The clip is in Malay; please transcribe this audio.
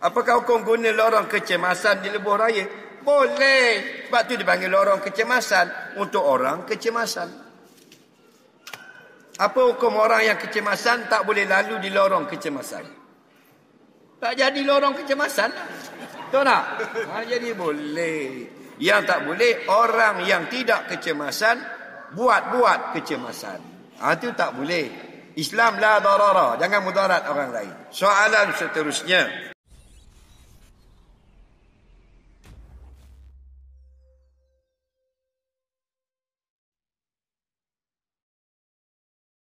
Apakah hukum guna lorong kecemasan di lebuh raya? Boleh. Sebab tu dipanggil lorong kecemasan untuk orang kecemasan. Apa hukum orang yang kecemasan tak boleh lalu di lorong kecemasan? Tak jadi lorong kecemasan. Tahu tak? Ha, jadi boleh. Yang tak boleh, orang yang tidak kecemasan, buat-buat kecemasan. Ha, Itu tak boleh. Islam la darara. Jangan mudarat orang lain. Soalan seterusnya.